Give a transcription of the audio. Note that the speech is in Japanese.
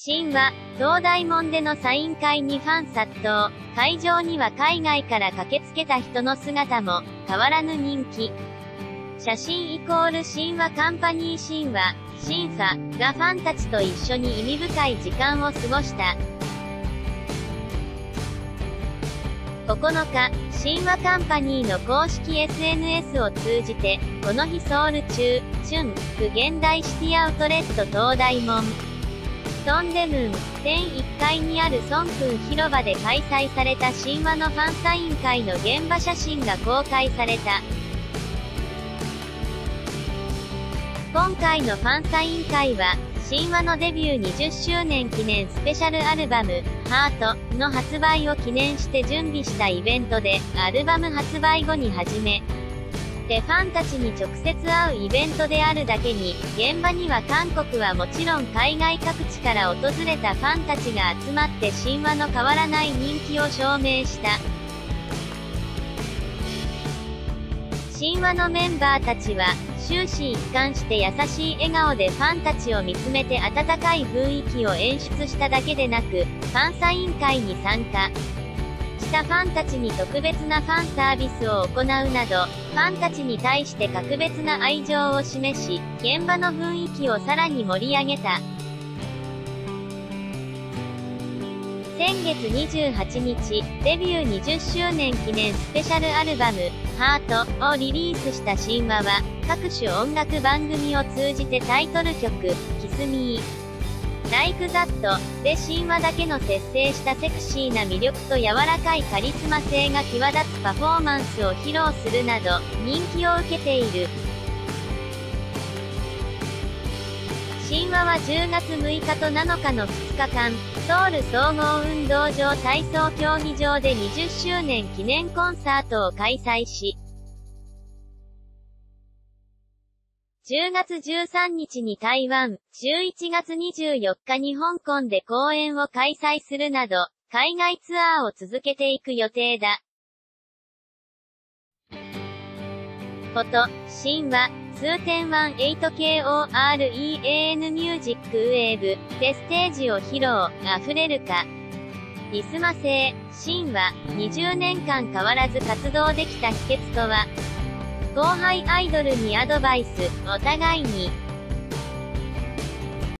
神話、東大門でのサイン会にファン殺到、会場には海外から駆けつけた人の姿も、変わらぬ人気。写真イコール神話カンパニー神話、シンファがファンたちと一緒に意味深い時間を過ごした。9日、神話カンパニーの公式 SNS を通じて、この日ソウル中、春、区現代シティアウトレット東大門、トンデムーン、天1階にあるソンプン広場で開催された神話のファンサイン会の現場写真が公開された。今回のファンサイン会は、神話のデビュー20周年記念スペシャルアルバム、ハートの発売を記念して準備したイベントで、アルバム発売後に始め、でファンたちに直接会うイベントであるだけに、現場には韓国はもちろん海外各地から訪れたファンたちが集まって神話の変わらない人気を証明した。神話のメンバーたちは、終始一貫して優しい笑顔でファンたちを見つめて温かい雰囲気を演出しただけでなく、ファンサイン会に参加したファンたちに特別なファンサービスを行うなど、ファンたちに対して格別な愛情を示し、現場の雰囲気をさらに盛り上げた。先月28日、デビュー20周年記念スペシャルアルバム、ハートをリリースした神話は、各種音楽番組を通じてタイトル曲、キスミー、Like That で神話だけの節制したセクシーな魅力と柔らかいカリスマ性が際立つパフォーマンスを披露するなど、人気を受けている。神話は10月6日と7日の2日間、ソウル総合運動場体操競技場で20周年記念コンサートを開催し、10月13日に台湾、11月24日に香港で公演を開催するなど、海外ツアーを続けていく予定だ。こと、神話、2.18KOREAN ミュージックウェーブでステージを披露、溢れるか。リスマ製、シンは、20年間変わらず活動できた秘訣とは、後輩アイドルにアドバイス、お互いに、